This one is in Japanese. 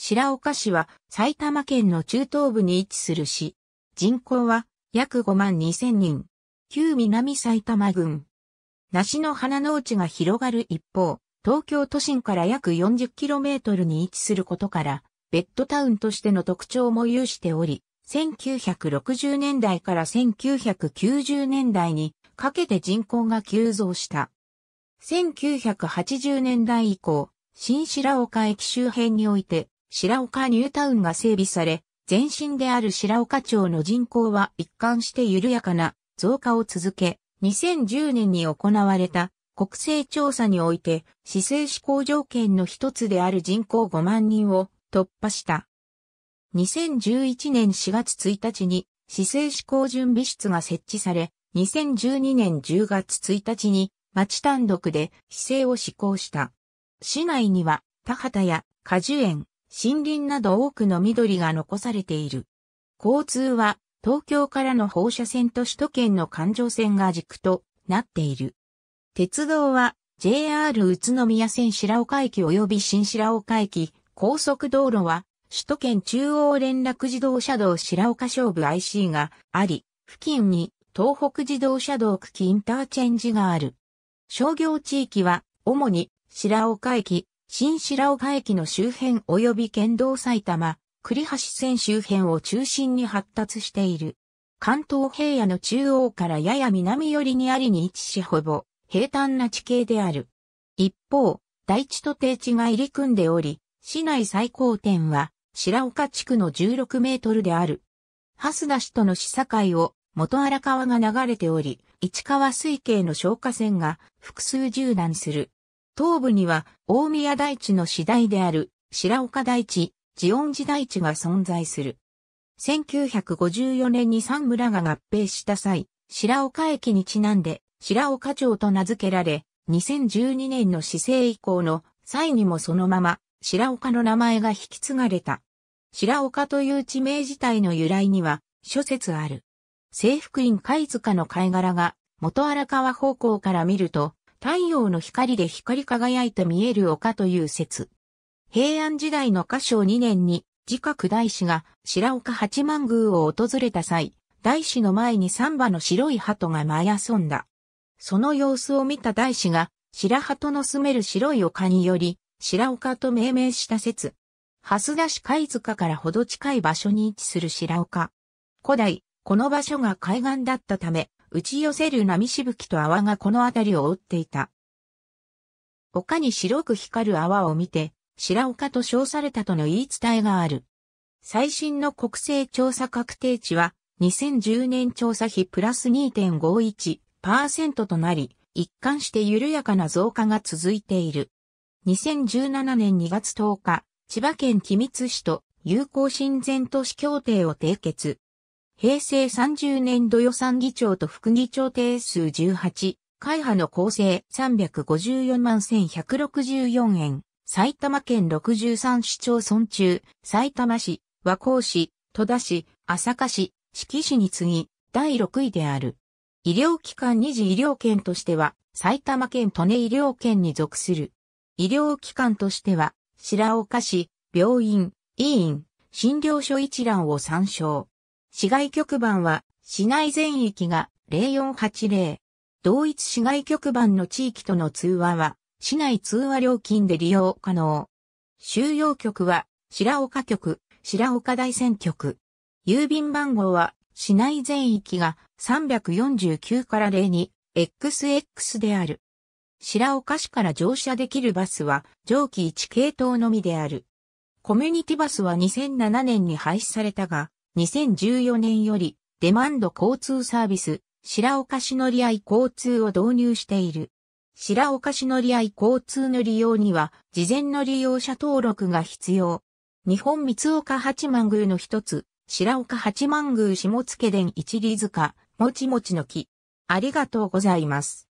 白岡市は埼玉県の中東部に位置する市。人口は約5万2千人。旧南埼玉郡。梨の花農地が広がる一方、東京都心から約 40km に位置することから、ベッドタウンとしての特徴も有しており、1960年代から1990年代にかけて人口が急増した。1980年代以降、新白岡駅周辺において、白岡ニュータウンが整備され、前身である白岡町の人口は一貫して緩やかな増加を続け、2010年に行われた国勢調査において、市政施行条件の一つである人口5万人を突破した。2011年4月1日に市政施行準備室が設置され、2012年10月1日に町単独で市政を施行した。市内には田畑や果樹園、森林など多くの緑が残されている。交通は東京からの放射線と首都圏の環状線が軸となっている。鉄道は JR 宇都宮線白岡駅及び新白岡駅、高速道路は首都圏中央連絡自動車道白岡勝負 IC があり、付近に東北自動車道久喜インターチェンジがある。商業地域は主に白岡駅、新白岡駅の周辺及び県道埼玉、栗橋線周辺を中心に発達している。関東平野の中央からやや南寄りにありに位置しほぼ平坦な地形である。一方、大地と低地が入り組んでおり、市内最高点は白岡地区の16メートルである。蓮田市との市境を元荒川が流れており、市川水系の消火線が複数縦断する。東部には大宮台地の次第である白岡台地、ジオン寺台地が存在する。1954年に三村が合併した際、白岡駅にちなんで白岡町と名付けられ、2012年の市政以降の際にもそのまま白岡の名前が引き継がれた。白岡という地名自体の由来には諸説ある。制服院貝塚の貝殻が元荒川方向から見ると太陽の光で光り輝いて見える丘という説。平安時代の歌唱2年に自覚大師が白岡八幡宮を訪れた際、大師の前に三羽の白い鳩が舞い遊んだ。その様子を見た大師が白鳩の住める白い丘により白岡と命名した説。蓮田市貝塚からほど近い場所に位置する白岡。古代、この場所が海岸だったため、打ち寄せる波しぶきと泡がこの辺りを覆っていた。丘に白く光る泡を見て、白岡と称されたとの言い伝えがある。最新の国勢調査確定値は、2010年調査比プラス2.51%となり、一貫して緩やかな増加が続いている。2017年2月10日、千葉県君津市と友好親善都市協定を締結。平成30年度予算議長と副議長定数18、会派の構成354万1164円。埼玉県63市町村中、埼玉市、和光市、戸田市、朝霞市、四季市に次ぎ、第6位である。医療機関二次医療圏としては、埼玉県利根医療圏に属する。医療機関としては、白岡市、病院、医院、診療所一覧を参照。市外局番は、市内全域が0480。同一市外局番の地域との通話は、市内通話料金で利用可能。収容局は、白岡局、白岡大選局。郵便番号は、市内全域が349から02、XX である。白岡市から乗車できるバスは上記1系統のみである。コミュニティバスは2007年に廃止されたが、2014年よりデマンド交通サービス、白岡市乗り合い交通を導入している。白岡市乗り合い交通の利用には、事前の利用者登録が必要。日本三岡八幡宮の一つ、白岡八幡宮下付殿一里塚、もちもちの木。ありがとうございます。